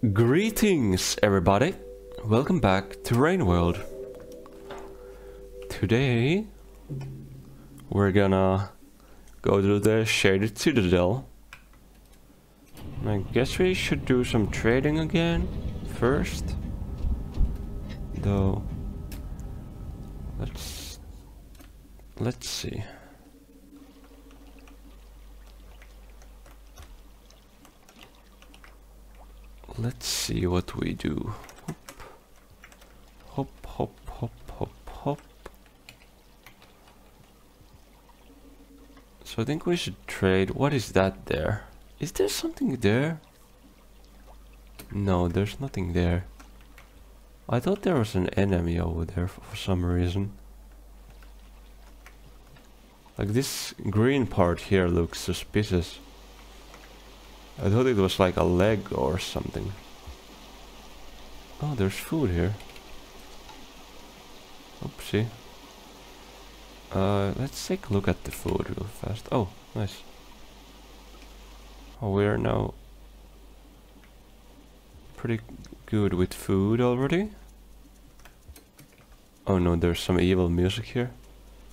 Greetings, everybody. Welcome back to Rain World. Today, we're gonna go to the Shaded Citadel. I guess we should do some trading again first. Though, let's let's see. Let's see what we do. Hop, hop, hop, hop, hop. So I think we should trade. What is that there? Is there something there? No, there's nothing there. I thought there was an enemy over there for, for some reason. Like this green part here looks suspicious. I thought it was like a leg or something. Oh, there's food here. Oopsie. Uh, let's take a look at the food real fast. Oh, nice. Oh, we're now pretty good with food already. Oh no, there's some evil music here.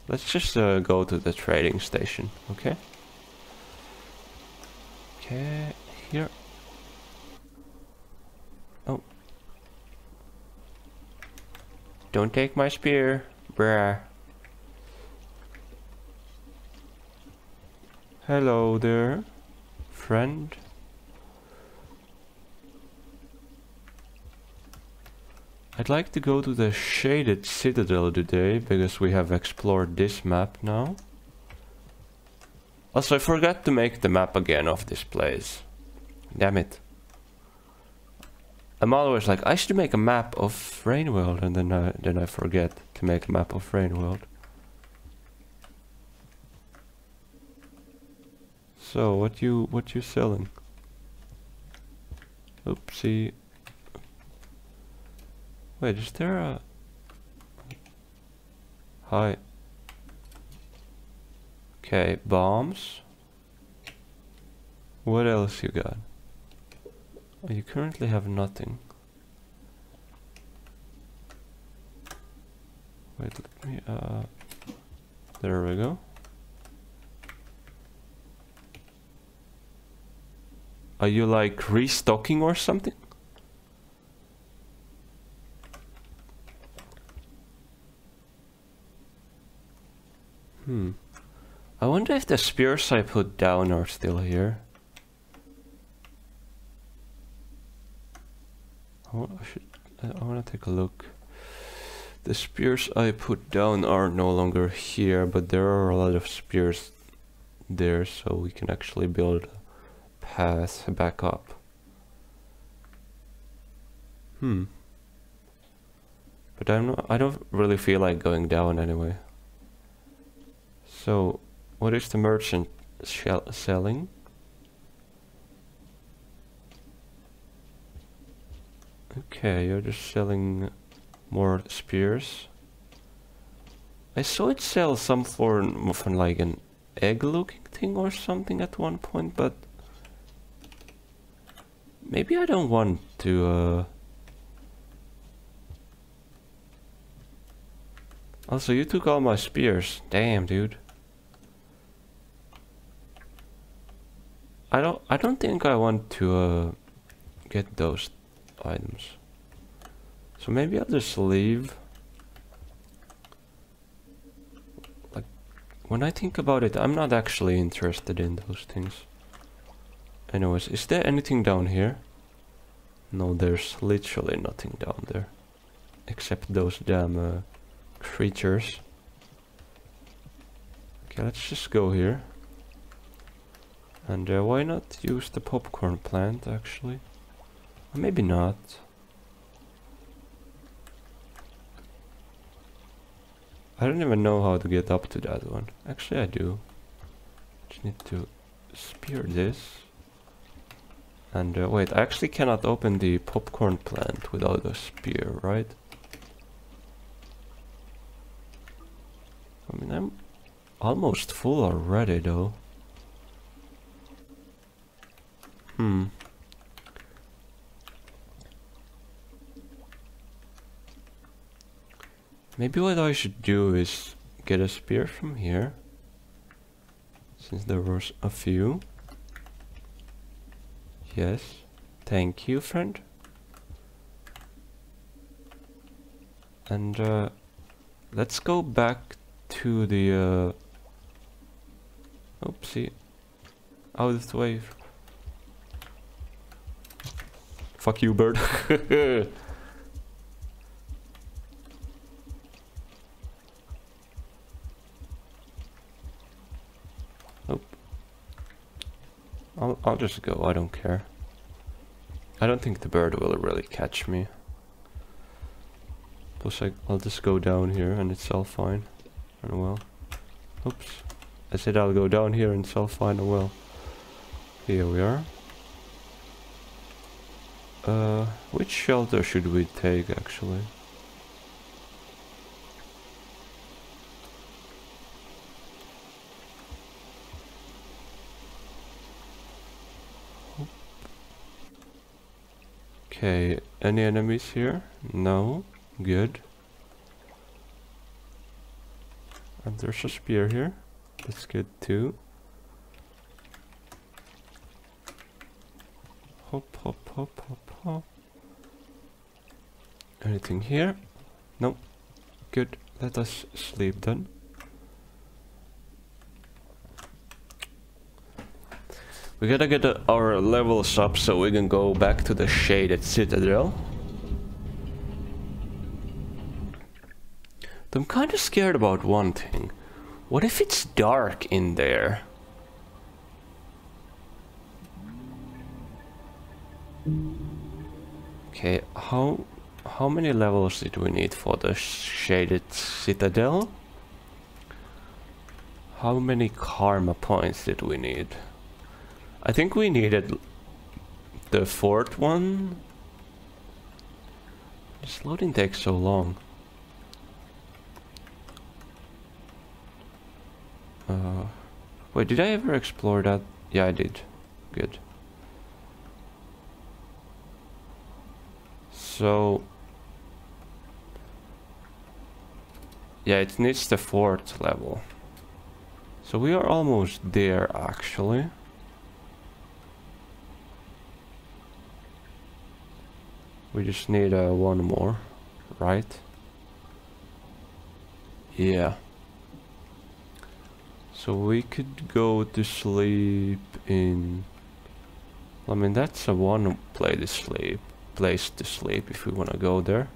Let's just uh, go to the trading station, okay? Okay, here. Oh. Don't take my spear, bruh. Hello there, friend. I'd like to go to the Shaded Citadel today, because we have explored this map now. Also, I forgot to make the map again of this place. Damn it. I'm always like, I should make a map of Rainworld, and then I, then I forget to make a map of Rainworld. So, what you what you selling? Oopsie. Wait, is there a... Hi. Okay, bombs. What else you got? You currently have nothing. Wait, let me, uh... There we go. Are you like restocking or something? Hmm. I wonder if the spears I put down are still here. I should. I want to take a look. The spears I put down are no longer here, but there are a lot of spears there, so we can actually build a path back up. Hmm. But I'm not. I don't really feel like going down anyway. So, what is the merchant selling? Okay, you're just selling more spears. I saw it sell some for, of like an egg-looking thing or something at one point, but maybe I don't want to. Uh... Also, you took all my spears. Damn, dude. I don't I don't think I want to uh, get those items. So maybe I'll just leave. Like when I think about it, I'm not actually interested in those things. Anyways, is there anything down here? No, there's literally nothing down there. Except those damn uh, creatures. Okay, let's just go here. And uh, why not use the popcorn plant actually? Maybe not. I don't even know how to get up to that one. Actually I do. Just need to spear this. And uh, wait, I actually cannot open the popcorn plant without a spear, right? I mean, I'm almost full already though. Hmm. Maybe what I should do is get a spear from here. Since there was a few. Yes. Thank you, friend. And uh, let's go back to the... Uh, oopsie. Out of the way. Fuck you, bird. I'll, I'll just go, I don't care. I don't think the bird will really catch me. Plus I, I'll just go down here and it's all fine and well. Oops. I said I'll go down here and it's all fine and well. Here we are. Uh, which shelter should we take actually? Okay, any enemies here? No. Good. And there's a spear here. That's good too. Hop, hop, hop, hop, hop. Anything here? No. Good. Let us sleep then. We gotta get our levels up so we can go back to the Shaded Citadel. I'm kinda scared about one thing. What if it's dark in there? Okay, how how many levels did we need for the Shaded Citadel? How many karma points did we need? I think we needed the fourth one. This loading takes so long. Uh, wait, did I ever explore that? Yeah, I did. Good. So... Yeah, it needs the fourth level. So we are almost there, actually. We just need uh, one more, right? Yeah. So we could go to sleep in... I mean, that's a one play to sleep, place to sleep if we want to go there.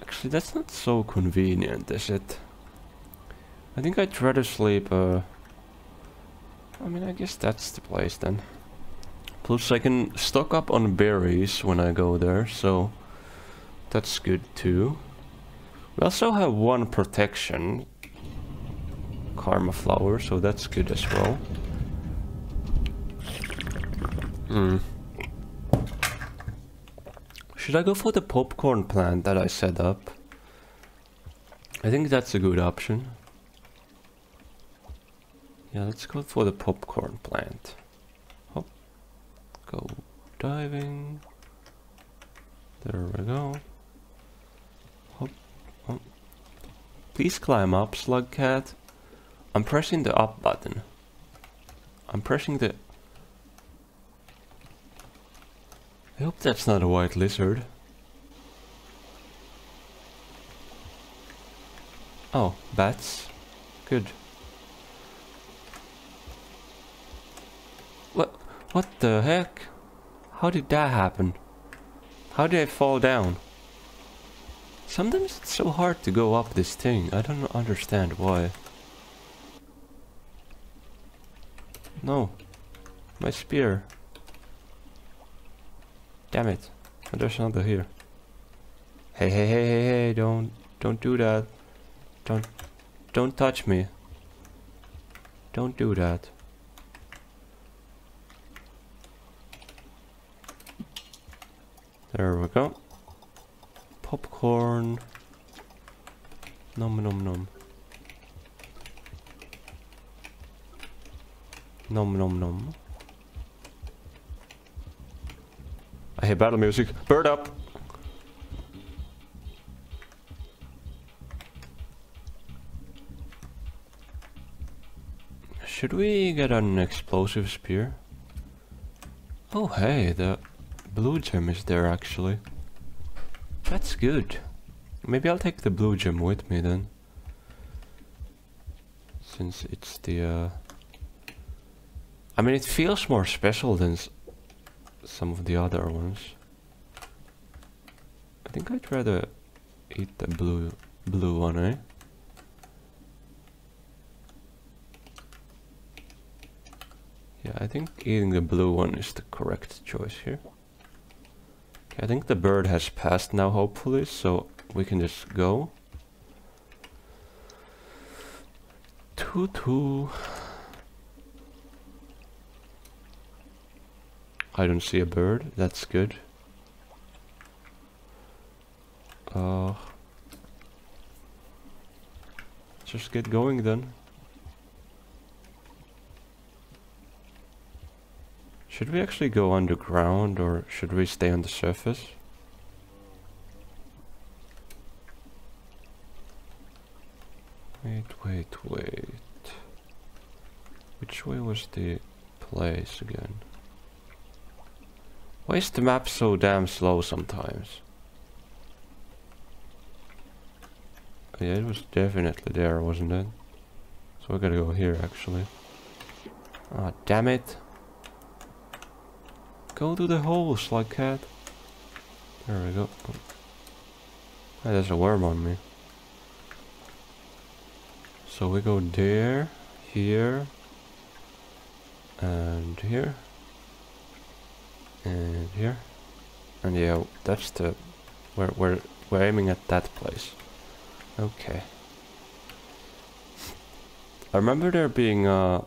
Actually, that's not so convenient, is it? I think I'd rather sleep, uh... I mean, I guess that's the place then. Plus I can stock up on berries when I go there, so that's good too. We also have one protection karma flower, so that's good as well. Hmm. Should I go for the popcorn plant that I set up? I think that's a good option. Yeah, let's go for the popcorn plant go diving. There we go. Hop, hop. Please climb up, slug cat. I'm pressing the up button. I'm pressing the... I hope that's not a white lizard. Oh, bats. Good. What the heck? How did that happen? How did I fall down? Sometimes it's so hard to go up this thing. I don't understand why. No. My spear. Damn it. There's another here. Hey, hey, hey, hey, hey, don't, don't do that. Don't, don't touch me. Don't do that. There we go. Popcorn. Nom nom nom. Nom nom nom. I hear battle music. Bird up! Should we get an explosive spear? Oh hey, the blue gem is there actually. That's good. Maybe I'll take the blue gem with me then. Since it's the... Uh I mean, it feels more special than some of the other ones. I think I'd rather eat the blue blue one, eh? Yeah, I think eating the blue one is the correct choice here. I think the bird has passed now, hopefully, so we can just go. Two I don't see a bird, that's good. Uh, just get going then. Should we actually go underground or should we stay on the surface? Wait, wait, wait. Which way was the place again? Why is the map so damn slow sometimes? Yeah, it was definitely there, wasn't it? So we gotta go here, actually. Ah, oh, damn it. Go to the holes, slugcat. There we go. Oh, there's a worm on me. So we go there, here, and here, and here, and yeah, that's the we're we're we're aiming at that place. Okay. I remember there being uh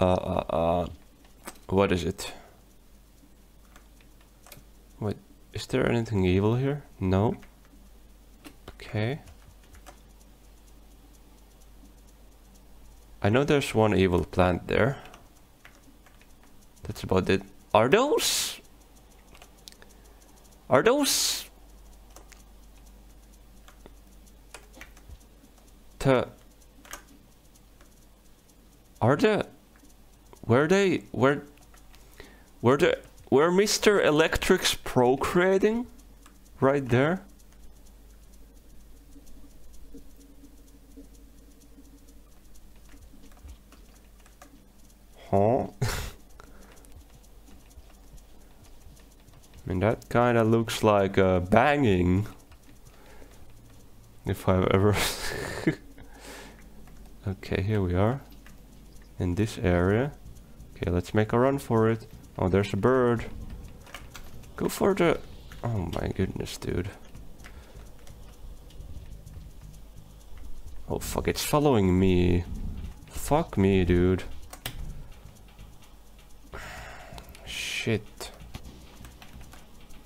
Uh, uh, uh, what is it? Wait, is there anything evil here? No. Okay. I know there's one evil plant there. That's about it. Are those? Are those? The... Are the... Were they were were the were Mr. Electrics procreating right there? Huh? I mean that kinda looks like uh, banging. If I've ever... okay, here we are. In this area. Okay, let's make a run for it. Oh, there's a bird. Go for the... Oh my goodness, dude. Oh fuck, it's following me. Fuck me, dude. Shit.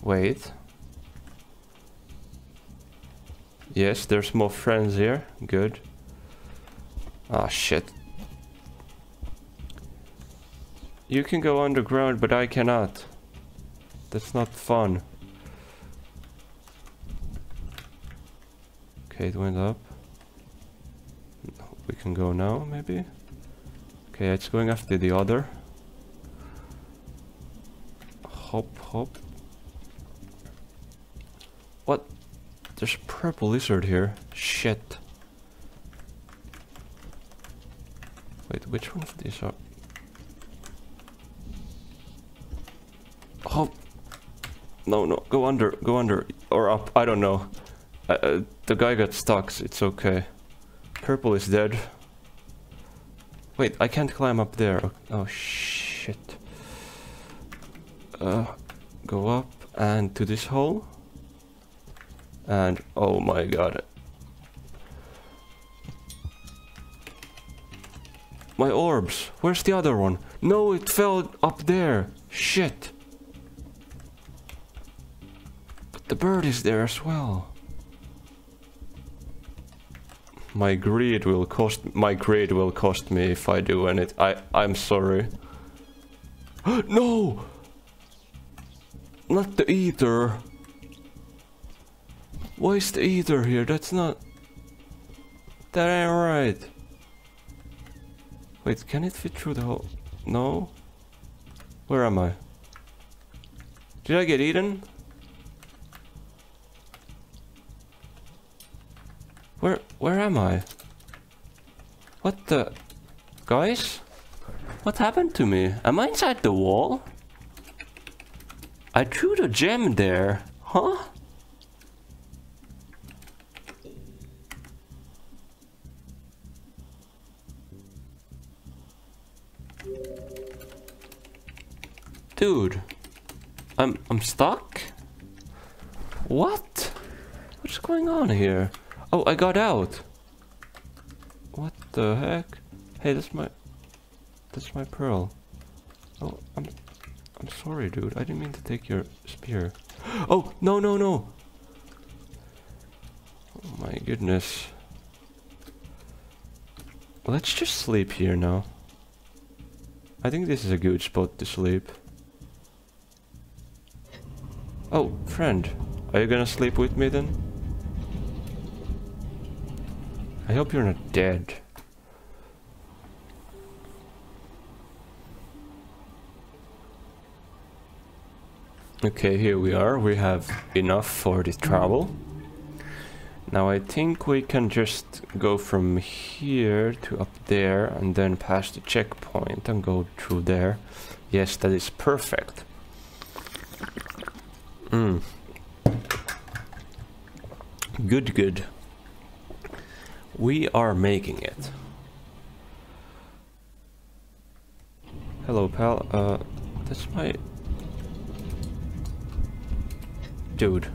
Wait. Yes, there's more friends here. Good. Ah, shit. You can go underground, but I cannot. That's not fun. Okay, it went up. We can go now, maybe? Okay, it's going after the other. Hop, hop. What? There's a purple lizard here. Shit. Wait, which one of these are... Oh. No, no, go under, go under, or up, I don't know. Uh, uh, the guy got stuck, it's okay. Purple is dead. Wait, I can't climb up there. Oh, oh shit. Uh, go up and to this hole. And oh my god. My orbs. Where's the other one? No, it fell up there. Shit. The bird is there as well. My greed will cost my greed will cost me if I do anything. I I'm sorry. no! Not the ether. Why is the ether here? That's not... That ain't right. Wait, can it fit through the hole? No? Where am I? Did I get eaten? Where where am I? What the guys? What happened to me? Am I inside the wall? I threw the gem there. Huh? Dude, I'm I'm stuck. What? What's going on here? Oh, I got out. What the heck? Hey, that's my that's my pearl. Oh, I'm I'm sorry, dude. I didn't mean to take your spear. Oh, no, no, no. Oh my goodness. Let's just sleep here now. I think this is a good spot to sleep. Oh, friend, are you gonna sleep with me then? I hope you're not dead. Okay, here we are. We have enough for the travel. Now I think we can just go from here to up there and then pass the checkpoint and go through there. Yes, that is perfect. Mm. Good, good. We are making it. Hello, pal. Uh, that's my... Dude.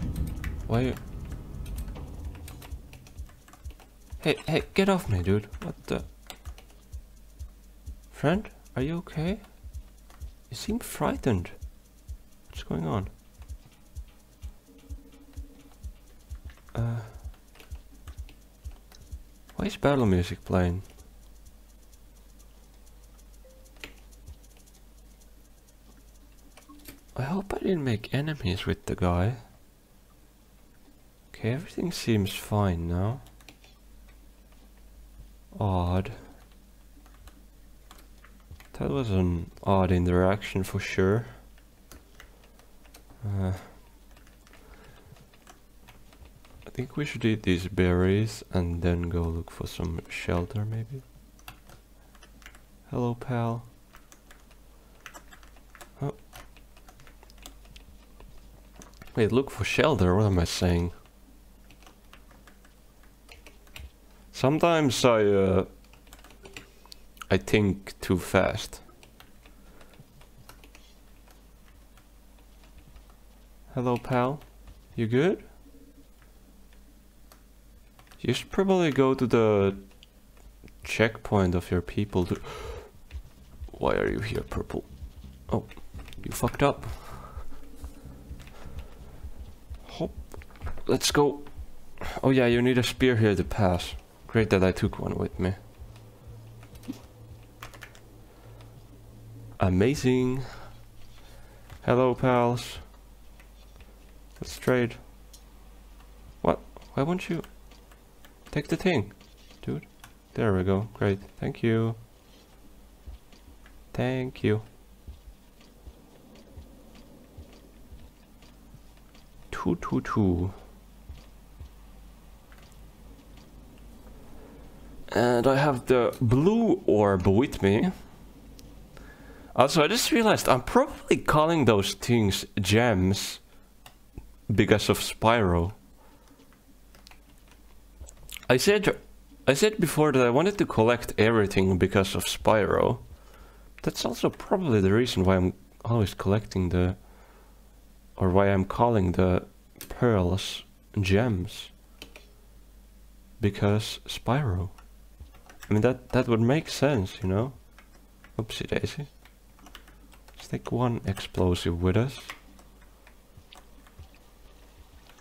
Why... Hey, hey, get off me, dude. What the... Friend, are you okay? You seem frightened. What's going on? Uh, why is battle music playing? I hope I didn't make enemies with the guy. Okay, everything seems fine now. Odd. That was an odd interaction for sure. Uh, think we should eat these berries and then go look for some shelter maybe. Hello pal. Oh. Wait, look for shelter, what am I saying? Sometimes I uh, I think too fast. Hello pal, you good? You should probably go to the checkpoint of your people to... Why are you here, purple? Oh, you fucked up. Hop. Let's go. Oh yeah, you need a spear here to pass. Great that I took one with me. Amazing. Hello, pals. Let's trade. What? Why won't you... Take the thing, dude. There we go. Great. Thank you. Thank you. Two, two, two. And I have the blue orb with me. Also, I just realized I'm probably calling those things gems because of Spyro. I said I said before that I wanted to collect everything because of Spyro. That's also probably the reason why I'm always collecting the or why I'm calling the pearls gems. Because Spyro. I mean that that would make sense, you know? Oopsie daisy. Let's take one explosive with us.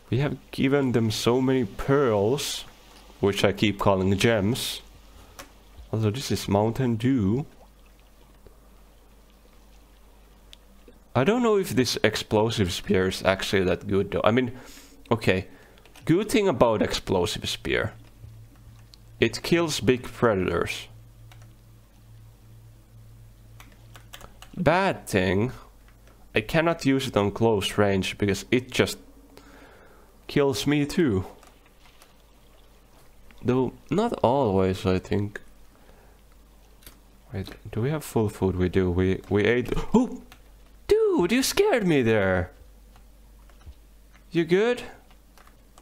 We have given them so many pearls which I keep calling gems. Although this is Mountain Dew. I don't know if this explosive spear is actually that good though. I mean, okay, good thing about explosive spear. It kills big predators. bad thing, I cannot use it on close range because it just kills me too. Though, not always, I think. Wait, do we have full food? We do. We we ate. Oh, dude, you scared me there. You good?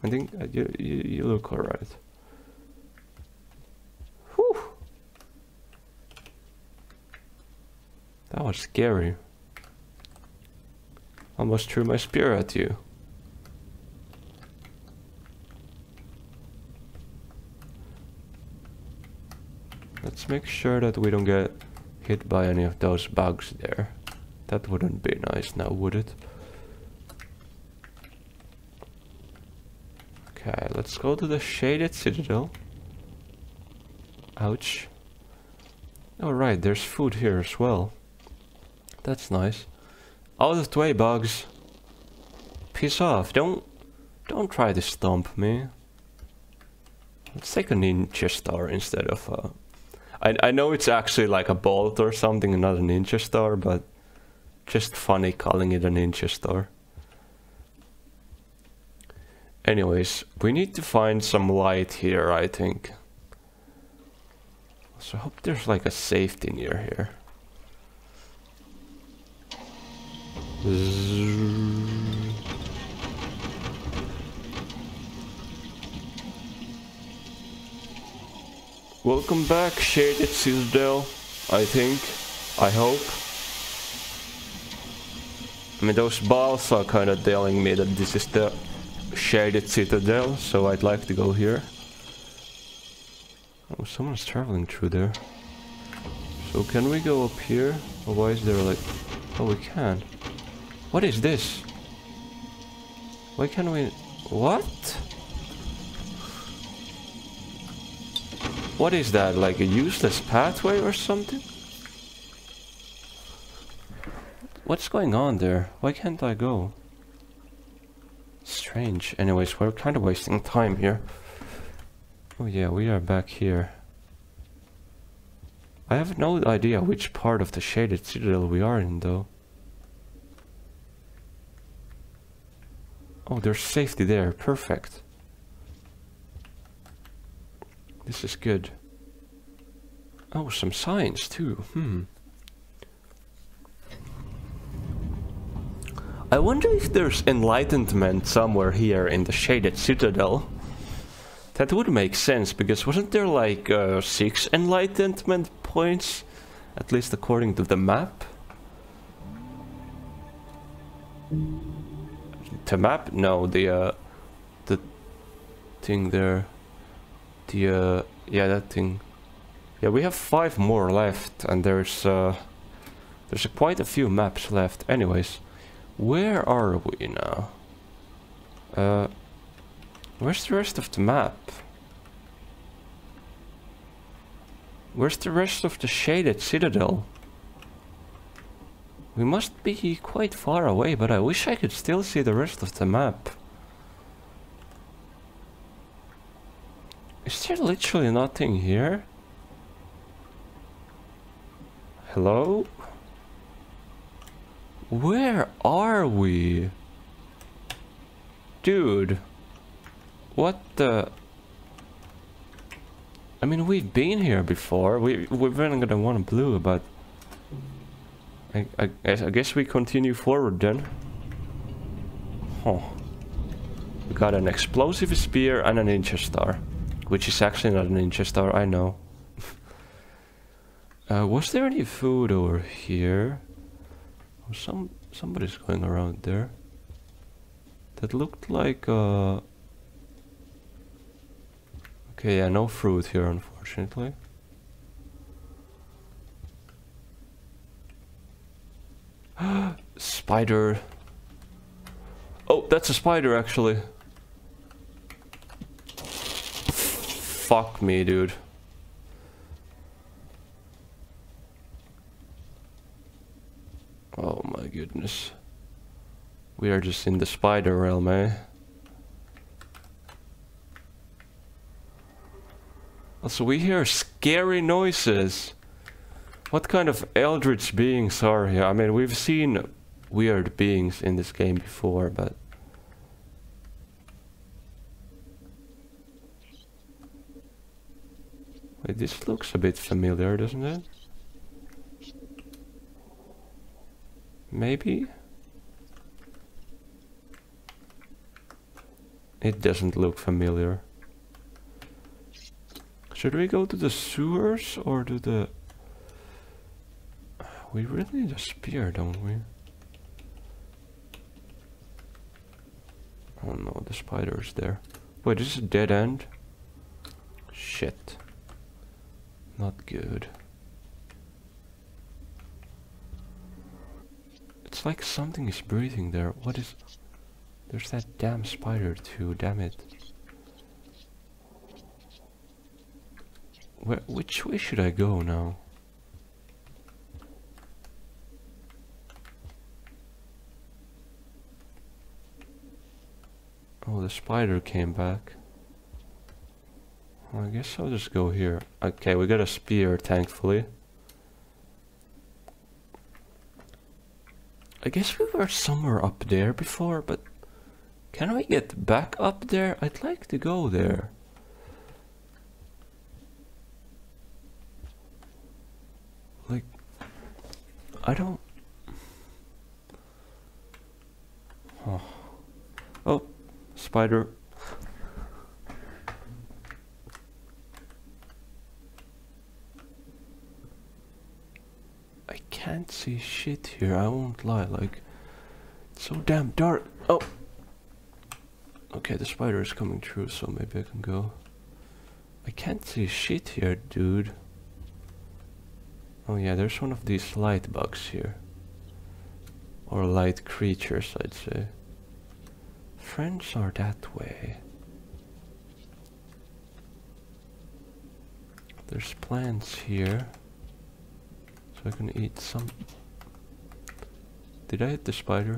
I think uh, you you, you look alright. Whew. That was scary. Almost threw my spear at you. Let's make sure that we don't get hit by any of those bugs there. That wouldn't be nice now, would it? Okay, let's go to the Shaded Citadel. Ouch. Alright, there's food here as well. That's nice. Out of the way, bugs. Piss off. Don't don't try to stomp me. Let's take a ninja star instead of a... I, I know it's actually like a bolt or something, and not a ninja star, but just funny calling it a ninja star. Anyways, we need to find some light here, I think. So I hope there's like a safety near here. Welcome back, Shaded Citadel, I think. I hope. I mean, those balls are kind of telling me that this is the Shaded Citadel, so I'd like to go here. Oh, someone's traveling through there. So can we go up here? Or why is there like... Oh, we can. What is this? Why can't we... What? What is that? Like a useless pathway or something? What's going on there? Why can't I go? Strange. Anyways, we're kind of wasting time here. Oh yeah, we are back here. I have no idea which part of the Shaded Citadel we are in though. Oh, there's safety there. Perfect. This is good. Oh, some signs too. Hmm. I wonder if there's enlightenment somewhere here in the Shaded Citadel. That would make sense, because wasn't there like uh, six enlightenment points? At least according to the map? The map? No, the, uh, the thing there. The, uh, yeah, that thing. Yeah, we have five more left, and there's, uh, there's quite a few maps left. Anyways. Where are we now? Uh, where's the rest of the map? Where's the rest of the shaded citadel? We must be quite far away, but I wish I could still see the rest of the map. Is there literally nothing here? Hello? Where are we? Dude. What the... I mean, we've been here before. We, we're not gonna want blue, but... I, I, I guess we continue forward then. Huh. We got an explosive spear and a ninja star. Which is actually not a ninja star, I know. uh, was there any food over here? Some somebody's going around there. That looked like uh Okay, yeah, no fruit here unfortunately. spider. Oh, that's a spider actually. Fuck me, dude. Oh my goodness. We are just in the spider realm, eh? Also, we hear scary noises. What kind of eldritch beings are here? I mean, we've seen weird beings in this game before, but... This looks a bit familiar, doesn't it? Maybe? It doesn't look familiar. Should we go to the sewers or to the... We really need a spear, don't we? Oh no, the spider is there. Wait, this is a dead end? Shit. Not good. It's like something is breathing there. What is... There's that damn spider too, damn it. Where, which way should I go now? Oh, the spider came back. I guess I'll just go here. Okay, we got a spear, thankfully. I guess we were somewhere up there before, but can we get back up there? I'd like to go there. Like, I don't... Oh. Oh, spider. See shit here, I won't lie, like, it's so damn dark. Oh! Okay, the spider is coming through, so maybe I can go. I can't see shit here, dude. Oh yeah, there's one of these light bugs here. Or light creatures, I'd say. Friends are that way. There's plants here. I can eat some... Did I hit the spider?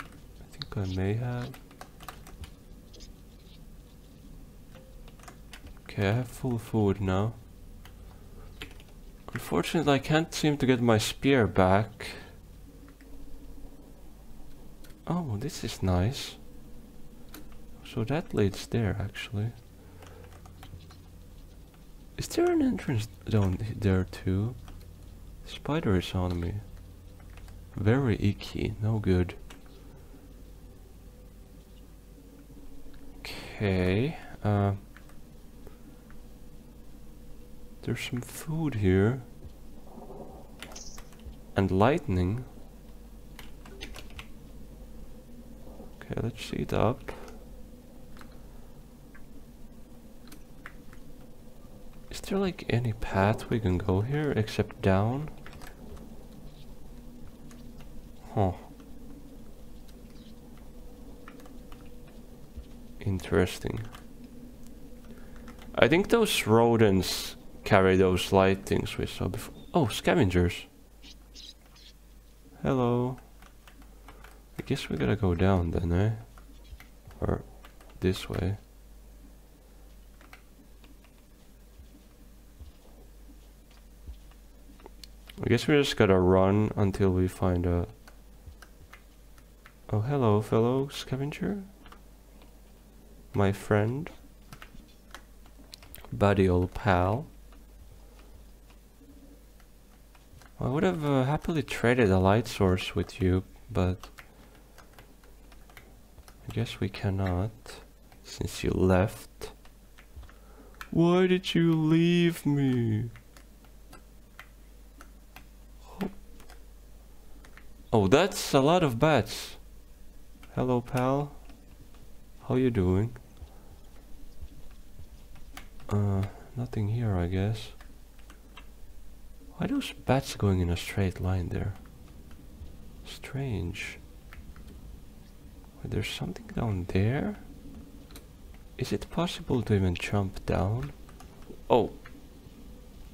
I think I may have. Okay, I have full food now. Unfortunately, I can't seem to get my spear back. Oh, this is nice. So that leads there, actually. Is there an entrance down there too? Spider is on me. Very icky, no good. Okay, uh, There's some food here. And lightning. Okay, let's eat up. There like any path we can go here except down? Huh. Interesting. I think those rodents carry those light things we saw before. Oh, scavengers. Hello. I guess we gotta go down then, eh? Or this way. I guess we just gotta run until we find a... Oh, hello, fellow scavenger. My friend. Buddy old pal. I would have uh, happily traded a light source with you, but I guess we cannot, since you left. Why did you leave me? Oh, that's a lot of bats. Hello, pal. How you doing? Uh, nothing here, I guess. Why those bats going in a straight line there? Strange. Wait, there's something down there? Is it possible to even jump down? Oh!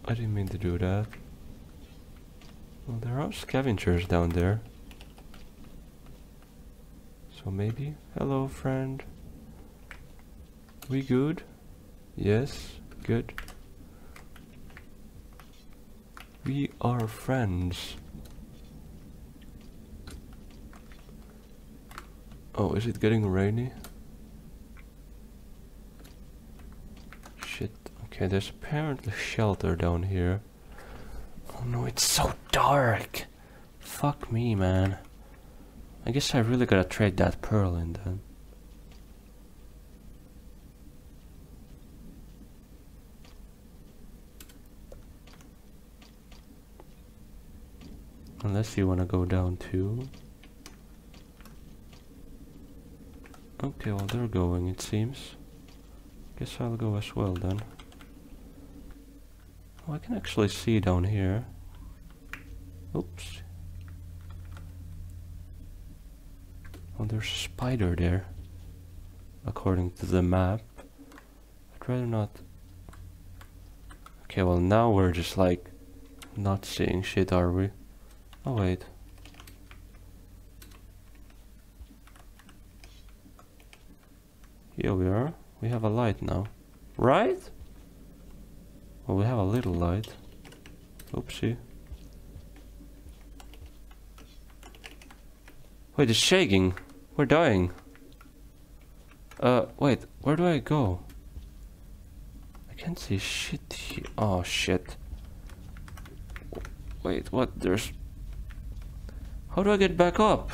I didn't mean to do that. Well, there are scavengers down there. So maybe? Hello, friend. We good? Yes, good. We are friends. Oh, is it getting rainy? Shit. Okay, there's apparently shelter down here. Oh no, it's so dark. Fuck me, man. I guess I really gotta trade that pearl in then. Unless you wanna go down too. Okay, well they're going it seems. Guess I'll go as well then. Oh, I can actually see down here. Oops. Oh, there's a spider there. According to the map. I'd rather not... Okay, well now we're just like... Not seeing shit, are we? Oh wait. Here we are. We have a light now. Right? Well, we have a little light. Oopsie. Wait, it's shaking. We're dying. Uh, wait, where do I go? I can't see shit here. Oh, shit. Wait, what? There's... How do I get back up?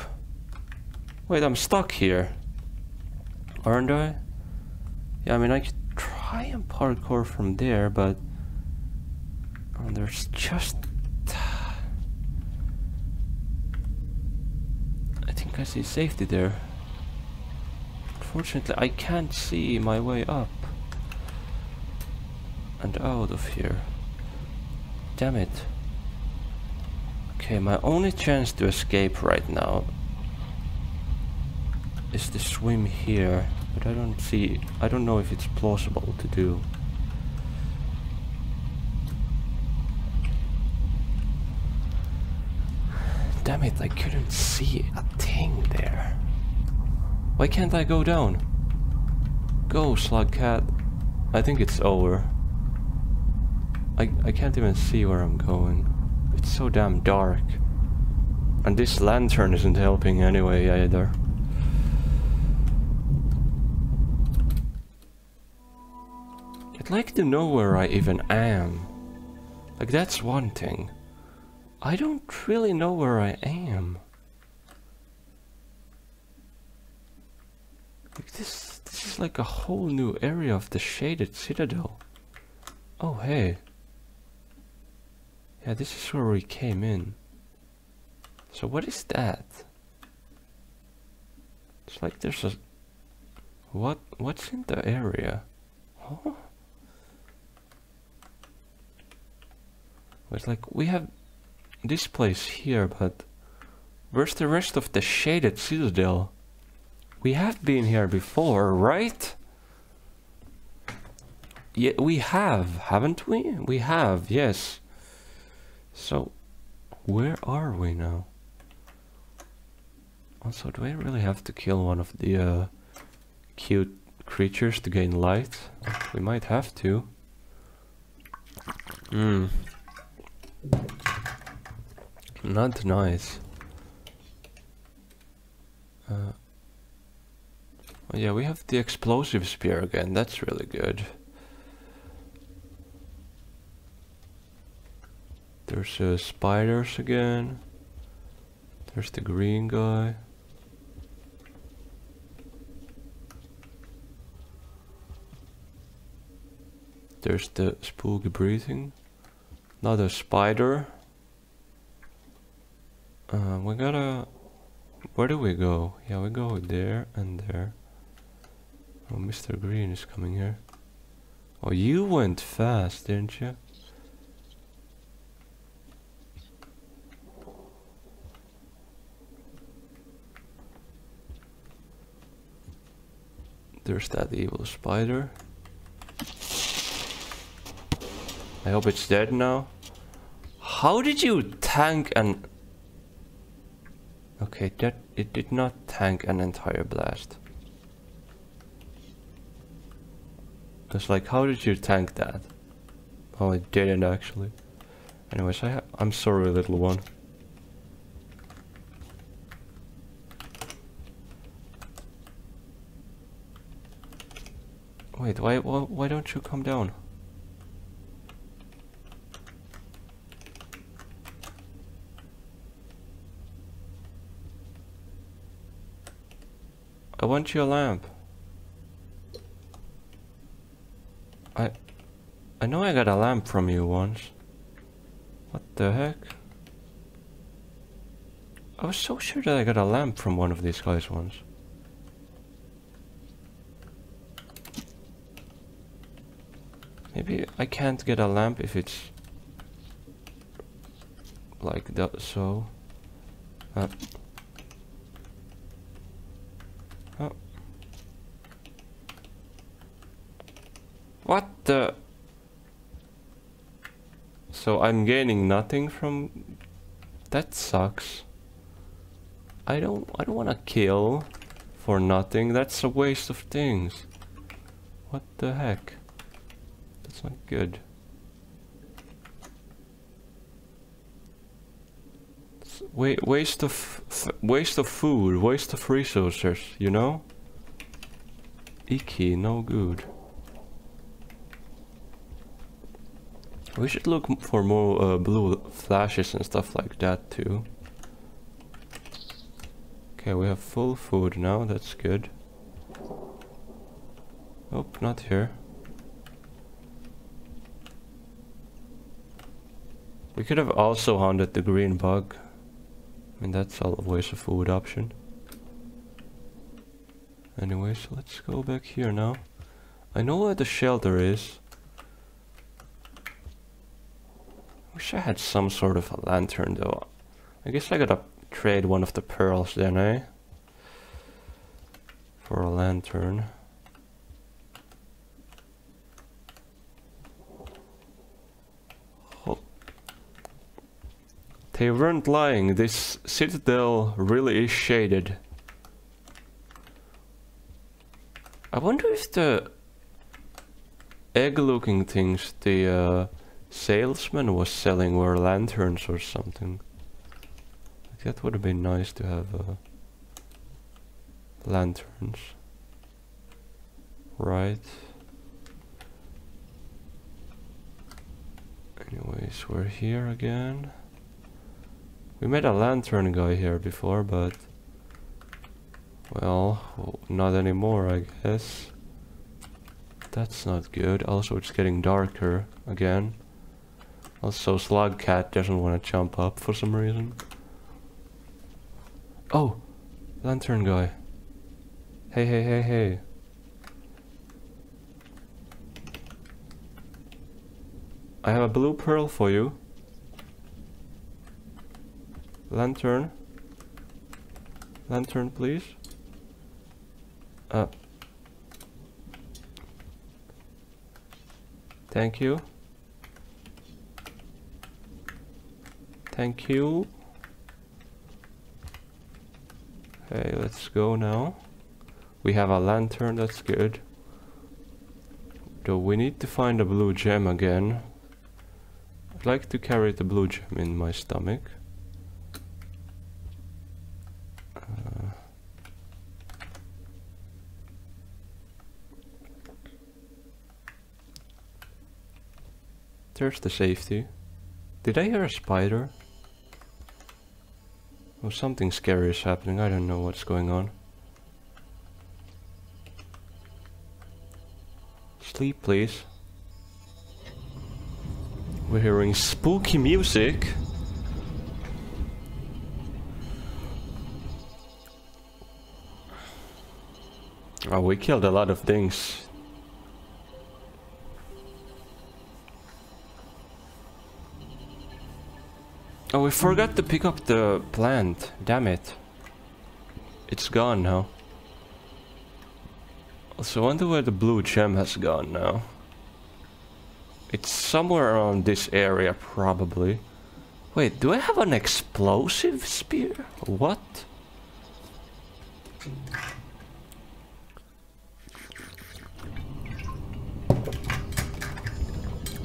Wait, I'm stuck here. Aren't I? Yeah, I mean, I could try and parkour from there, but... Oh, there's just... I see safety there. Unfortunately, I can't see my way up. And out of here. Damn it. Okay, my only chance to escape right now is to swim here, but I don't see, I don't know if it's plausible to do. Damn it, I couldn't see a thing there. Why can't I go down? Go, slug cat. I think it's over. I, I can't even see where I'm going. It's so damn dark. And this lantern isn't helping anyway either. I'd like to know where I even am. Like that's one thing. I don't really know where I am. Like this, this is like a whole new area of the Shaded Citadel. Oh hey. Yeah, this is where we came in. So what is that? It's like there's a... What? What's in the area? Huh? It's like, we have this place here, but... Where's the rest of the shaded citadel? We have been here before, right? Yeah, we have, haven't we? We have, yes. So, where are we now? Also, do I really have to kill one of the uh, cute creatures to gain light? We might have to. Hmm. Not nice. Uh, yeah, we have the explosive spear again. That's really good. There's uh, spiders again. There's the green guy. There's the spooky breathing. Another spider. Uh, we gotta... Where do we go? Yeah, we go there and there. Oh, Mr. Green is coming here. Oh, you went fast, didn't you? There's that evil spider. I hope it's dead now. How did you tank an... Okay, that it did not tank an entire blast. It's like, how did you tank that? Oh, it didn't actually. Anyways, I I'm sorry, little one. Wait, why, why, why don't you come down? I want your lamp. I know I got a lamp from you once. What the heck? I was so sure that I got a lamp from one of these guys once. Maybe I can't get a lamp if it's like that so. Uh, oh. What the? So I'm gaining nothing from... That sucks. I don't I don't want to kill for nothing. That's a waste of things. What the heck? That's not good. Wa waste of waste of food, waste of resources, you know? Icky, no good. We should look for more uh, blue flashes and stuff like that too. Okay, we have full food now, that's good. Oh, not here. We could have also hunted the green bug. I mean, that's always a food option. Anyways, let's go back here now. I know where the shelter is. Wish I had some sort of a lantern though. I guess I gotta trade one of the pearls then, eh? For a lantern. Oh. They weren't lying, this citadel really is shaded. I wonder if the egg looking things, the uh, salesman was selling were lanterns or something. that would have been nice to have uh, lanterns. Right. Anyways, we're here again. We met a lantern guy here before, but... Well, not anymore, I guess. That's not good. Also, it's getting darker again. Also, Slugcat doesn't want to jump up for some reason. Oh! Lantern guy. Hey, hey, hey, hey. I have a blue pearl for you. Lantern. Lantern, please. Uh. Thank you. Thank you. Okay, let's go now. We have a lantern, that's good. Though we need to find a blue gem again. I'd like to carry the blue gem in my stomach. Uh, there's the safety. Did I hear a spider? Oh, something scary is happening. I don't know what's going on. Sleep, please. We're hearing spooky music. Oh, we killed a lot of things Oh, we forgot to pick up the plant. Damn it. It's gone now. Also, I wonder where the blue gem has gone now. It's somewhere around this area, probably. Wait, do I have an explosive spear? What?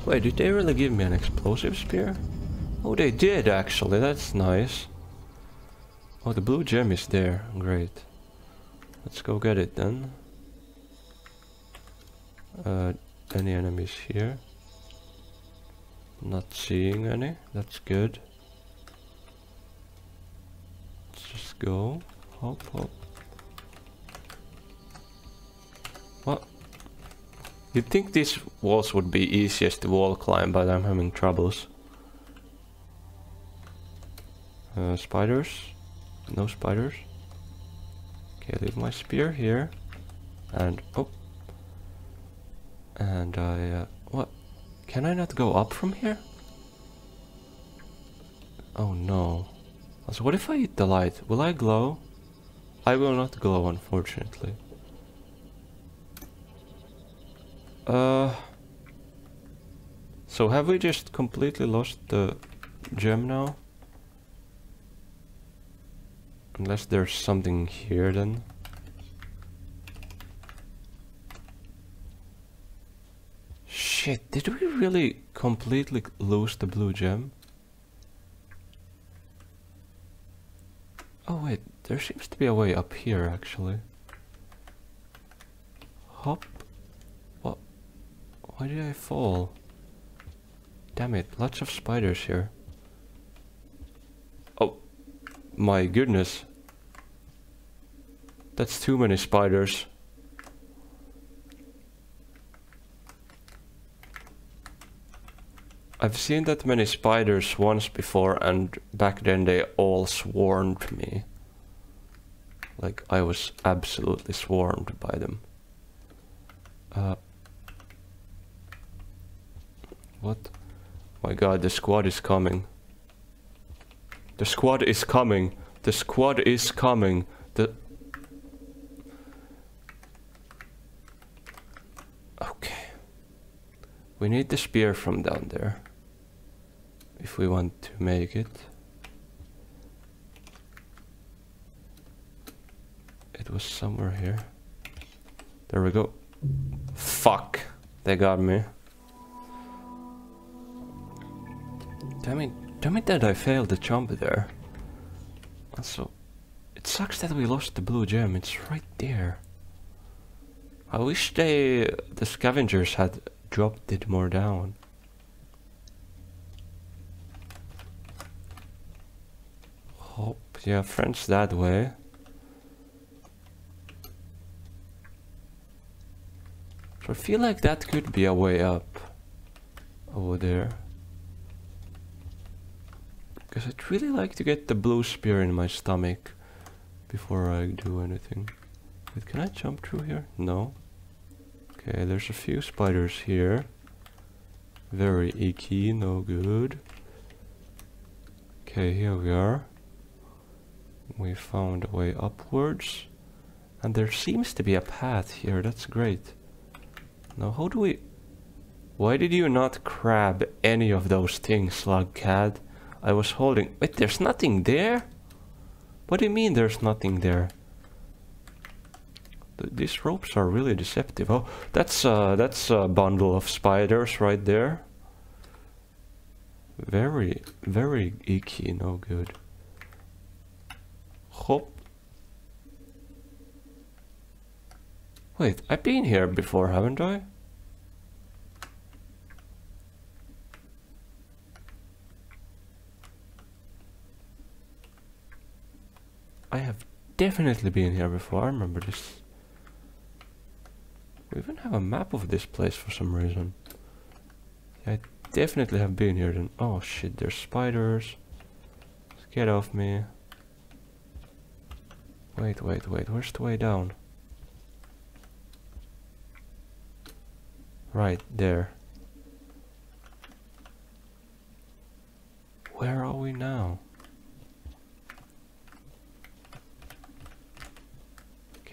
Wait, did they really give me an explosive spear? Oh, they did actually. That's nice. Oh, the blue gem is there. Great. Let's go get it then. Uh, any enemies here? Not seeing any. That's good. Let's just go. Hop, hop. What? You'd think these walls would be easiest to wall climb, but I'm having troubles. Uh, spiders? No spiders. Okay, leave my spear here. And, oh. And I, uh, what? Can I not go up from here? Oh no. So what if I eat the light? Will I glow? I will not glow, unfortunately. Uh... So have we just completely lost the gem now? Unless there's something here then. Shit, did we really completely lose the blue gem? Oh wait, there seems to be a way up here actually. Hop. What? Why did I fall? Damn it, lots of spiders here. Oh, my goodness. That's too many spiders. I've seen that many spiders once before and back then they all swarmed me. Like I was absolutely swarmed by them. Uh, what? My god, the squad is coming. The squad is coming. The squad is coming. The... Okay. We need the spear from down there if we want to make it. It was somewhere here. There we go. Fuck. They got me. Damn it. Damn it that I failed the jump there. Also, it sucks that we lost the blue gem. It's right there. I wish they, the scavengers had dropped it more down. Hop, yeah, French that way. So I feel like that could be a way up over there. Because I'd really like to get the blue spear in my stomach before I do anything. Wait, can I jump through here? No. Okay, there's a few spiders here. Very icky, no good. Okay, here we are we found a way upwards and there seems to be a path here that's great now how do we why did you not grab any of those things slugcat I was holding wait there's nothing there? What do you mean there's nothing there? Th these ropes are really deceptive. Oh that's uh that's a bundle of spiders right there. Very very icky no good. Hop. Wait, I've been here before, haven't I? I have definitely been here before, I remember this. We even have a map of this place for some reason. I definitely have been here then. Oh shit, there's spiders. Get off me. Wait, wait, wait, where's the way down? Right, there. Where are we now?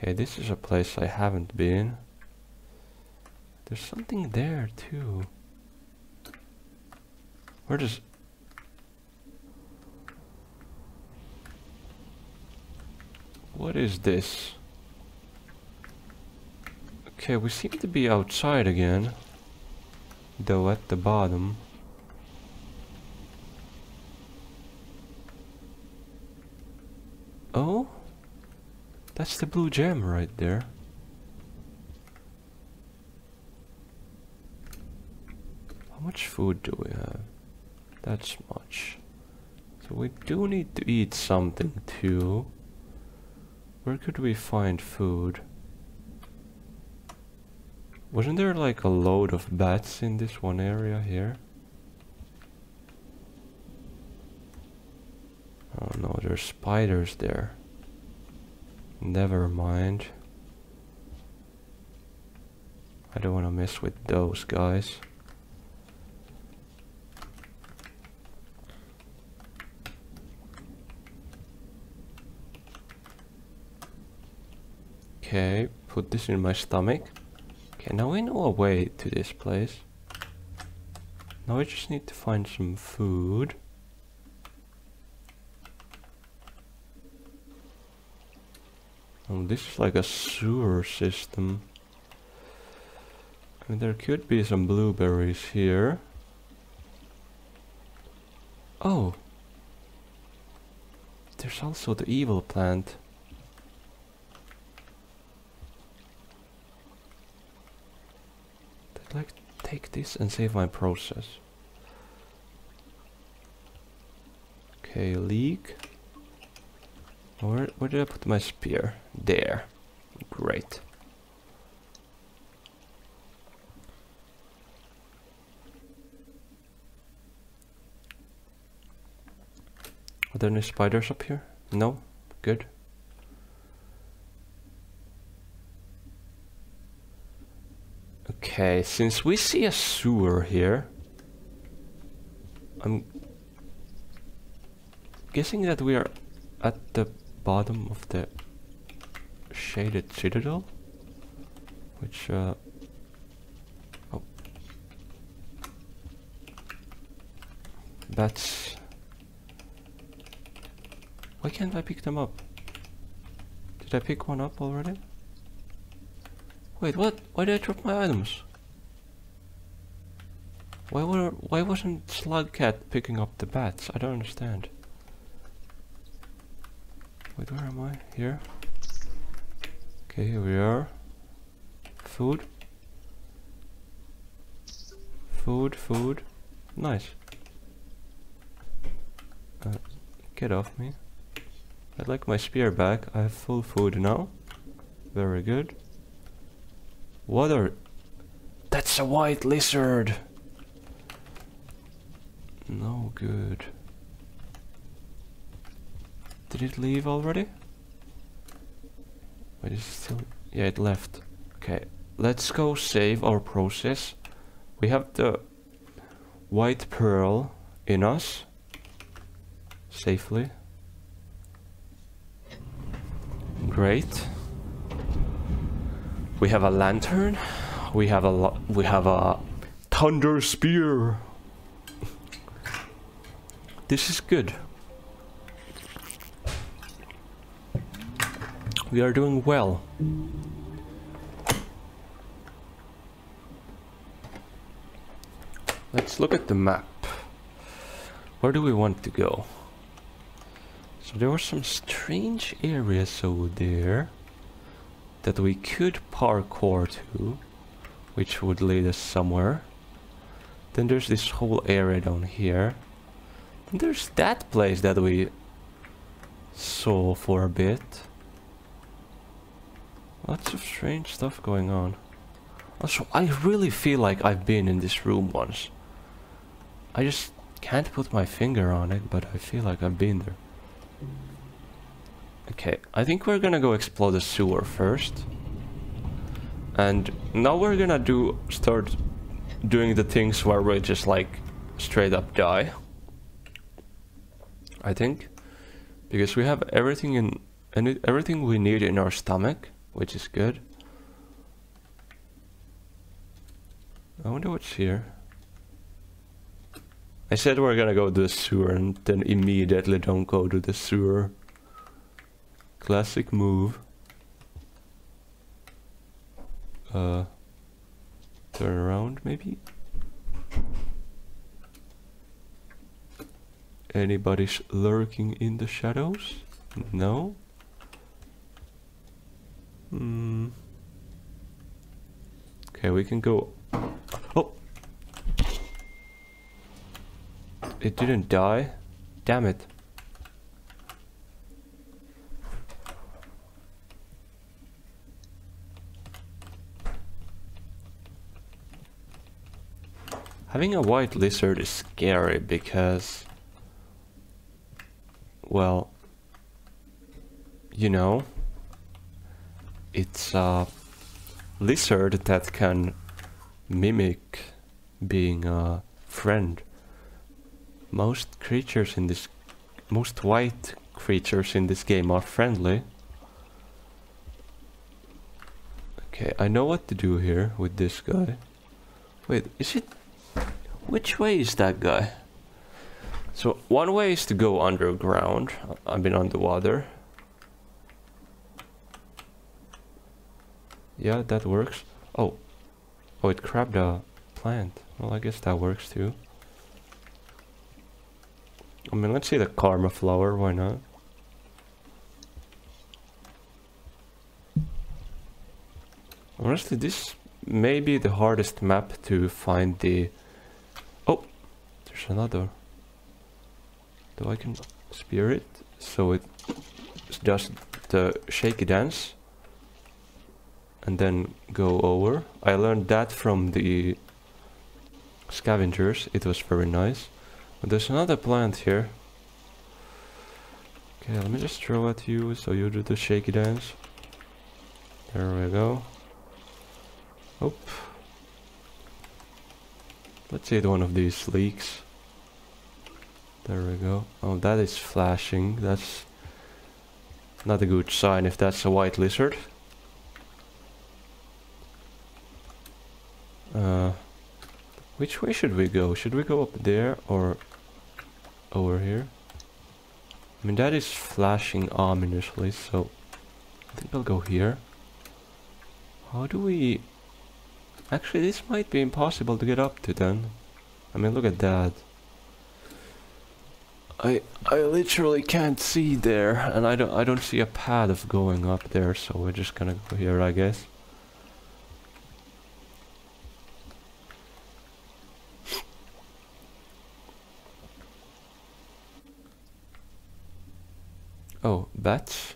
Okay, this is a place I haven't been. There's something there too. Where does What is this? Okay, we seem to be outside again. Though at the bottom. That's the blue gem right there. How much food do we have? That's much. So we do need to eat something too. Where could we find food? Wasn't there like a load of bats in this one area here? Oh no, there's spiders there. Never mind. I don't want to mess with those guys. Okay, put this in my stomach. Okay, now we know a way to this place. Now I just need to find some food. Oh, this is like a sewer system. And there could be some blueberries here. Oh! There's also the evil plant. I'd like to take this and save my process. Okay, leak. Where, where did I put my spear? There. Great. Are there any spiders up here? No? Good. Okay, since we see a sewer here, I'm guessing that we are at the bottom of the shaded citadel, which, uh, oh, bats. Why can't I pick them up? Did I pick one up already? Wait, what? Why did I drop my items? Why were why wasn't Slugcat picking up the bats? I don't understand. Wait, where am I? Here? Okay, here we are. Food. Food, food. Nice. Uh, get off me. I'd like my spear back. I have full food now. Very good. What are... That's a white lizard! No good. Did it leave already? Wait, is it still... Yeah, it left. Okay, let's go save our process. We have the white pearl in us. Safely. Great. We have a lantern. We have a we have a thunder spear. this is good. We are doing well. Let's look at the map. Where do we want to go? So there were some strange areas over there that we could parkour to, which would lead us somewhere. Then there's this whole area down here. And there's that place that we saw for a bit. Lots of strange stuff going on. Also, I really feel like I've been in this room once. I just can't put my finger on it, but I feel like I've been there. Okay, I think we're gonna go explore the sewer first. And now we're gonna do start doing the things where we just like straight up die. I think. Because we have everything in and everything we need in our stomach, which is good. I wonder what's here. I said we're gonna go to the sewer and then immediately don't go to the sewer. Classic move. Uh, turn around maybe? Anybody's lurking in the shadows? No? Hmm. Okay, we can go. Oh! It didn't die. Damn it. Having a white lizard is scary because, well, you know, it's a lizard that can mimic being a friend. Most creatures in this, most white creatures in this game are friendly. Okay, I know what to do here with this guy. Wait, is it which way is that guy? So one way is to go underground. I've been underwater. Yeah, that works. Oh. Oh, it grabbed a plant. Well, I guess that works too. I mean, let's see the karma flower, why not? Honestly, this may be the hardest map to find the Oh, there's another. Though I can spear it, so it does the uh, shaky dance and then go over. I learned that from the scavengers. It was very nice. But there's another plant here. Okay, let me just throw at you so you do the shaky dance. There we go. Oh. Let's hit one of these leaks. There we go. Oh, that is flashing. That's not a good sign if that's a white lizard. Uh, which way should we go? Should we go up there or over here? I mean, that is flashing ominously, so I think I'll go here. How do we... Actually, this might be impossible to get up to then. I mean, look at that. I I literally can't see there, and I don't I don't see a path of going up there, so we're just gonna go here, I guess. Oh, bats.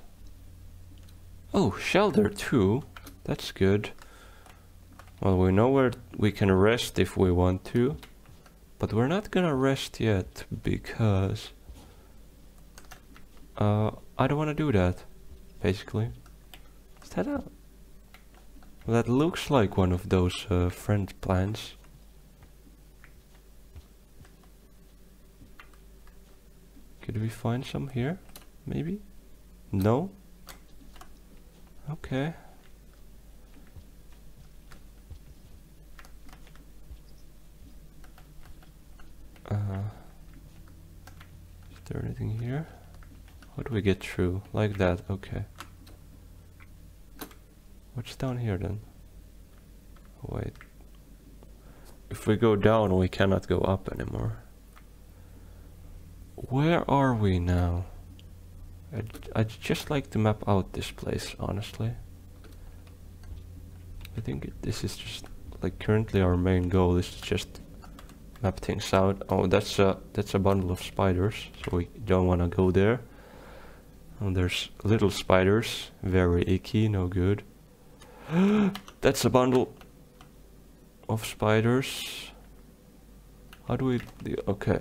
Oh, shelter too. That's good. Well, we know where we can rest if we want to. But we're not gonna rest yet because uh, I don't want to do that, basically. Is that a... That looks like one of those uh, friend plants. Could we find some here? Maybe? No? Okay. Uh, is there anything here? How do we get through? Like that, okay. What's down here then? Wait. If we go down, we cannot go up anymore. Where are we now? I'd, I'd just like to map out this place, honestly. I think this is just, like, currently our main goal is to just map things out. Oh, that's a that's a bundle of spiders, so we don't want to go there. And there's little spiders, very icky, no good. that's a bundle of spiders. How do we? Okay.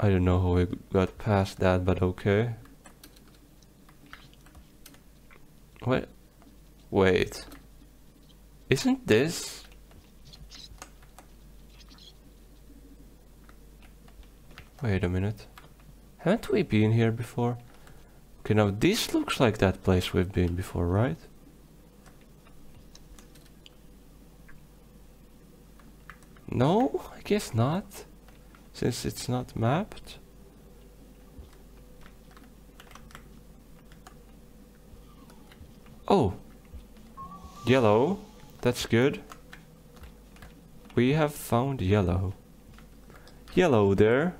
I don't know how we got past that, but okay. What? Wait. Isn't this... Wait a minute. Haven't we been here before? Okay, now this looks like that place we've been before, right? No, I guess not. Since it's not mapped. Oh, Yellow. That's good. We have found yellow. Yellow there.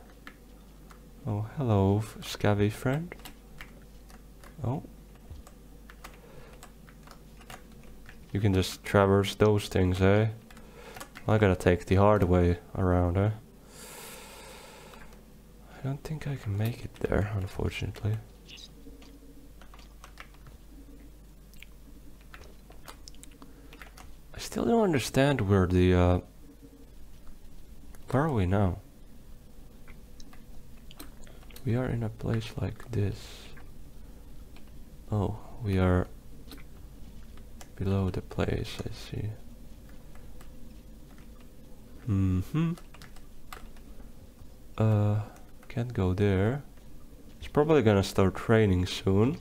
Oh, hello, scabby friend. Oh. You can just traverse those things, eh? I gotta take the hard way around, eh? I don't think I can make it there, unfortunately. I still don't understand where the, uh... Where are we now? We are in a place like this. Oh, we are below the place, I see. Mm-hmm. Uh, can't go there. It's probably gonna start raining soon.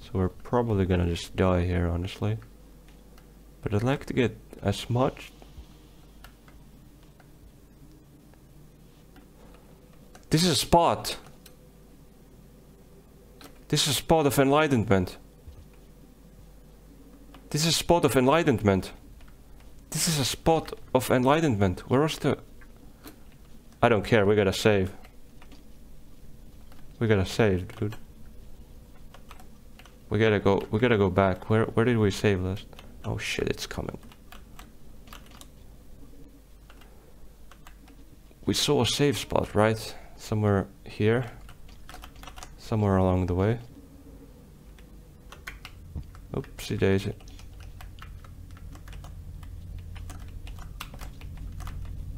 So we're probably gonna just die here, honestly. But I'd like to get as much... This is a spot! This is a spot of enlightenment. This is a spot of enlightenment. This is a spot of enlightenment. Where was the... I don't care, we gotta save. We gotta save, dude. We gotta go, we gotta go back. Where, where did we save last? Oh shit, it's coming. We saw a save spot, right? Somewhere here. Somewhere along the way. Oopsie daisy.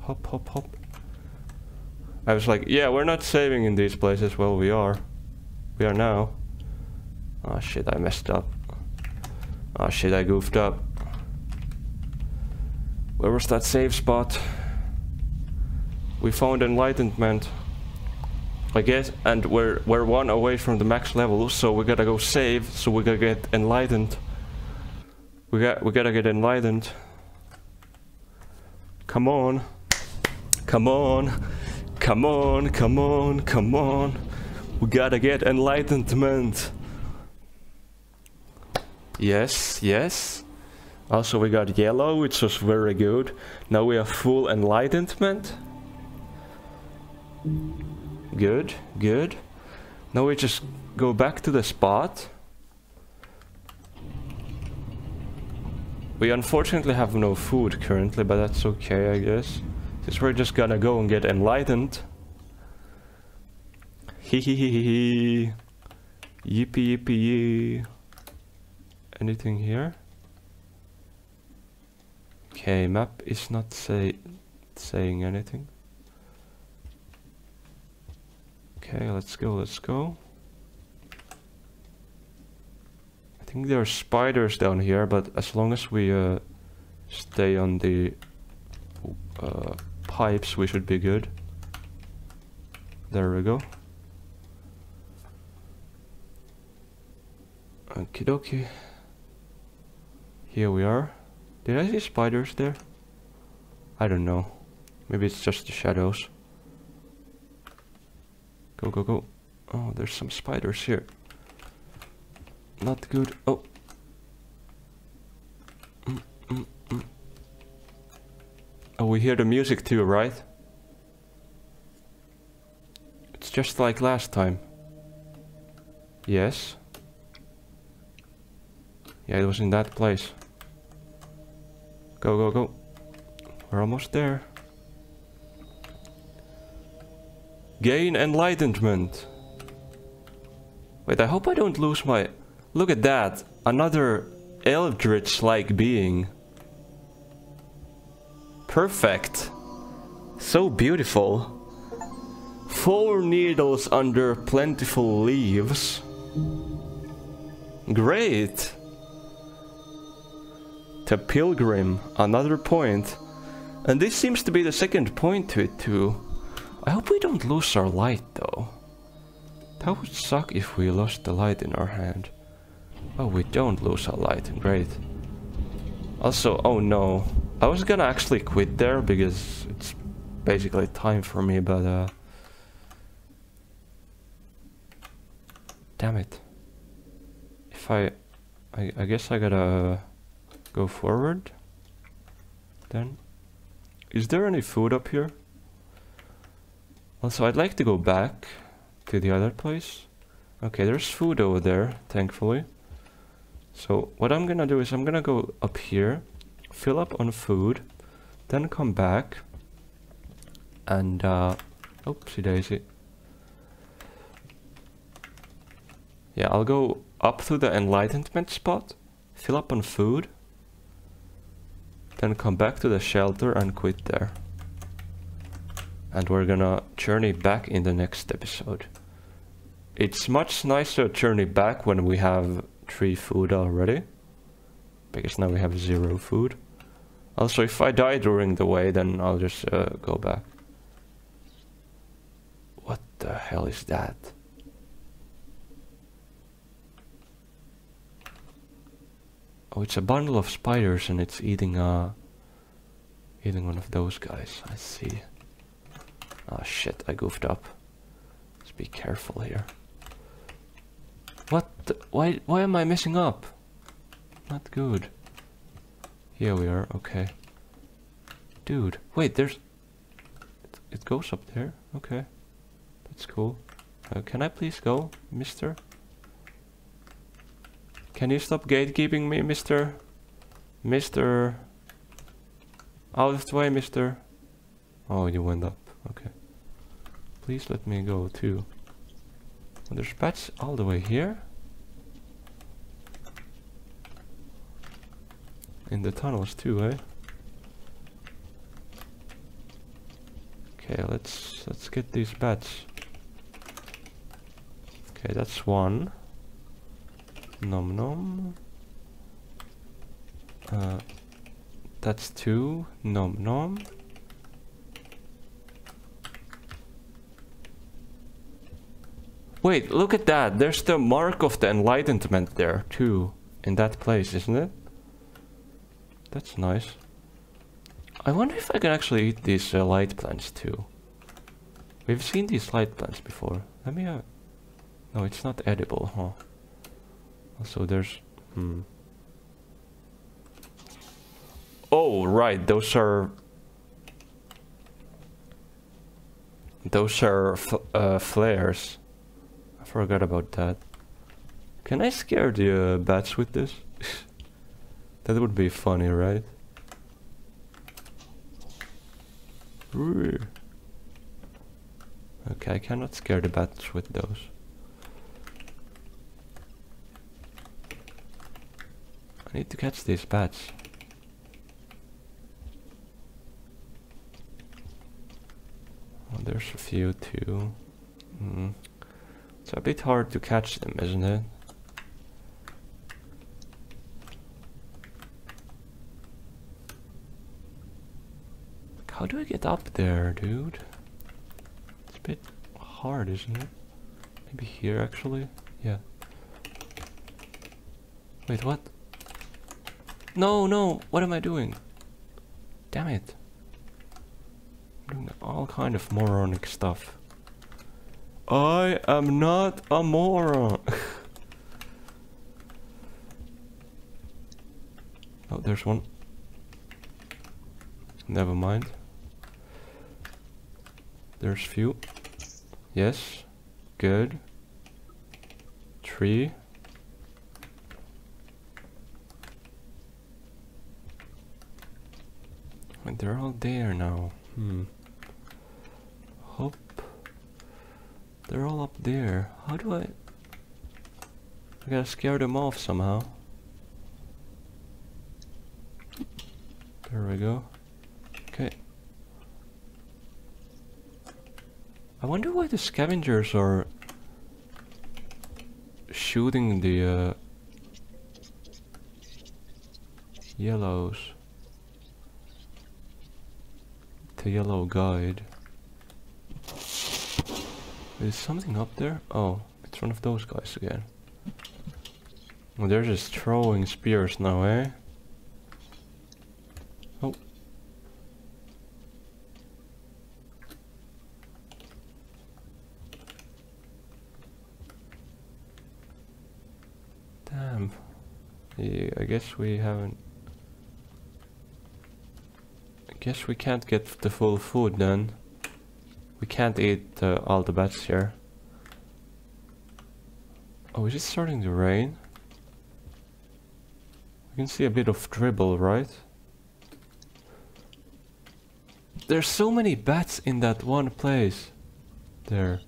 Hop, hop, hop. I was like, yeah, we're not saving in these places. Well, we are. We are now. Oh shit, I messed up. Oh shit, I goofed up. Where was that save spot? We found enlightenment. I guess, and we're we're one away from the max level, so we gotta go save, so we gotta get enlightened. We got we gotta get enlightened. Come on. Come on. Come on, come on, come on. We gotta get enlightenment. Yes, yes. Also we got yellow, which was very good. Now we have full enlightenment. Good, good. Now we just go back to the spot. We unfortunately have no food currently, but that's okay, I guess. Since we're just gonna go and get enlightened. Hee hee hee hee hee. Yippee yippee yee. Anything here? Okay, map is not say saying anything. Okay, let's go, let's go. I think there are spiders down here, but as long as we uh, stay on the uh, pipes, we should be good. There we go. Okie dokie. Here we are. Did I see spiders there? I don't know. Maybe it's just the shadows. Go, go, go. Oh, there's some spiders here. Not good. Oh. Mm, mm, mm. Oh, we hear the music too, right? It's just like last time. Yes. Yeah, it was in that place. Go, go, go. We're almost there. Gain enlightenment. Wait, I hope I don't lose my... Look at that. Another eldritch-like being. Perfect. So beautiful. Four needles under plentiful leaves. Great. The pilgrim, another point. And this seems to be the second point to it too. I hope we don't lose our light though. That would suck if we lost the light in our hand. Oh, we don't lose our light, great. Also, oh no. I was gonna actually quit there because it's basically time for me, but uh... Damn it. If I... I, I guess I gotta go forward. Then. Is there any food up here? Also, I'd like to go back to the other place. Okay, there's food over there, thankfully. So what I'm gonna do is I'm gonna go up here, fill up on food, then come back, and uh, oopsie daisy. Yeah, I'll go up to the enlightenment spot, fill up on food, then come back to the shelter and quit there. And we're gonna journey back in the next episode. It's much nicer to journey back when we have three food already. Because now we have zero food. Also, if I die during the way, then I'll just uh, go back. What the hell is that? Oh, it's a bundle of spiders and it's eating uh eating one of those guys. I see. Oh shit, I goofed up. Let's be careful here. What? The, why? Why am I messing up? Not good. Here we are. Okay. Dude, wait. There's. It, goes up there. Okay. That's cool. Uh, can I please go, Mister? Can you stop gatekeeping me, Mister? Mister. Out of the way, Mister. Oh, you went up. Okay. Please let me go too. There's bats all the way here. In the tunnels too, eh? Okay, let's let's get these bats. Okay, that's one. Nom nom. Uh, that's two. Nom nom. Wait, look at that. There's the mark of the enlightenment there, too. In that place, isn't it? That's nice. I wonder if I can actually eat these uh, light plants, too. We've seen these light plants before. Let me... Uh... No, it's not edible, huh? Also, there's... Hmm. Oh, right. Those are... Those are uh, flares I forgot about that. Can I scare the uh, bats with this? that would be funny, right? Okay, I cannot scare the bats with those. I need to catch these bats. Oh, there's a few too. Mm. It's a bit hard to catch them, isn't it? How do I get up there, dude? It's a bit hard, isn't it? Maybe here, actually? Yeah. Wait, what? No, no! What am I doing? Damn it. I'm doing all kind of moronic stuff. I am not a moron. oh, there's one. Never mind. There's few. Yes. Good. Tree. And they're all there now. Hmm. Hope they're all up there. How do I... I gotta scare them off somehow. There we go. Okay. I wonder why the scavengers are shooting the uh, yellows. The yellow guide. Is something up there? Oh, it's one of those guys again. Well, they're just throwing spears now, eh? Oh. Damn. Yeah, I guess we haven't... I guess we can't get the full food then. We can't eat uh, all the bats here. Oh, is it starting to rain? We can see a bit of dribble, right? There's so many bats in that one place. There.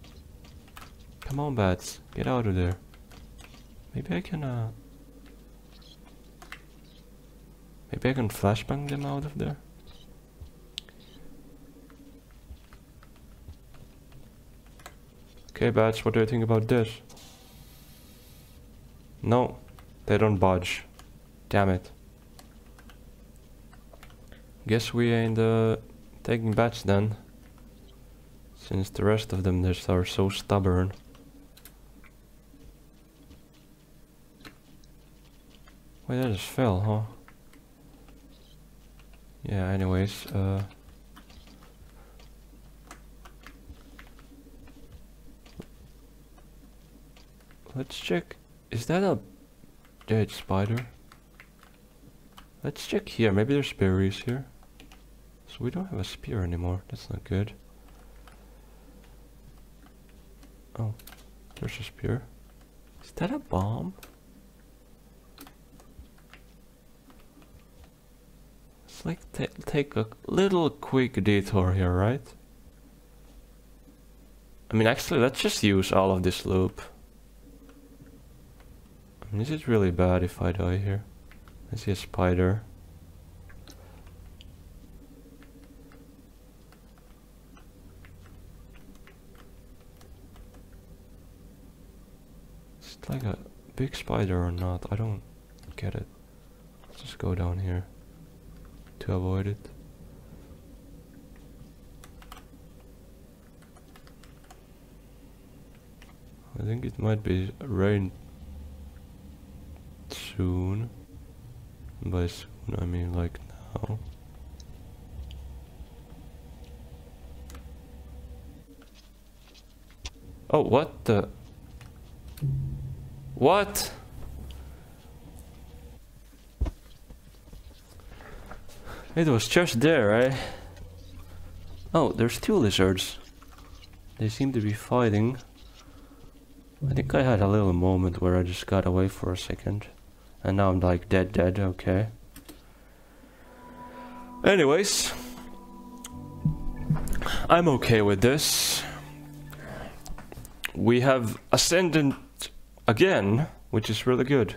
Come on, bats. Get out of there. Maybe I can, uh... Maybe I can flashbang them out of there? Okay, bats, what do you think about this? No, they don't budge. Damn it. Guess we ain't uh, taking bats then. Since the rest of them just are so stubborn. Wait, that just fell, huh? Yeah, anyways, uh... Let's check. Is that a dead spider? Let's check here. Maybe there's berries here. So we don't have a spear anymore. That's not good. Oh, there's a spear. Is that a bomb? Like take a little quick detour here, right? I mean, actually, let's just use all of this loop. I mean, is it really bad if I die here? I see a spider. Is it like a big spider or not? I don't get it. Let's just go down here to avoid it. I think it might be rain soon. By soon I mean like now. Oh, what the? What? It was just there, right? Oh, there's two lizards. They seem to be fighting. I think I had a little moment where I just got away for a second. And now I'm like dead dead, okay. Anyways. I'm okay with this. We have Ascendant again, which is really good.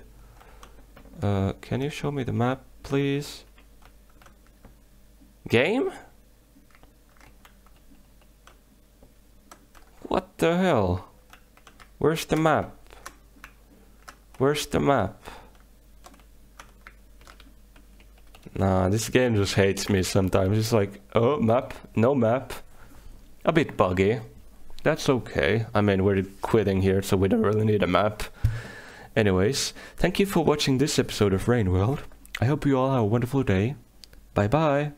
Uh, can you show me the map, please? Game? What the hell? Where's the map? Where's the map? Nah, this game just hates me sometimes. It's like, oh, map, no map. A bit buggy. That's okay. I mean, we're quitting here, so we don't really need a map. Anyways, thank you for watching this episode of Rain World. I hope you all have a wonderful day. Bye bye.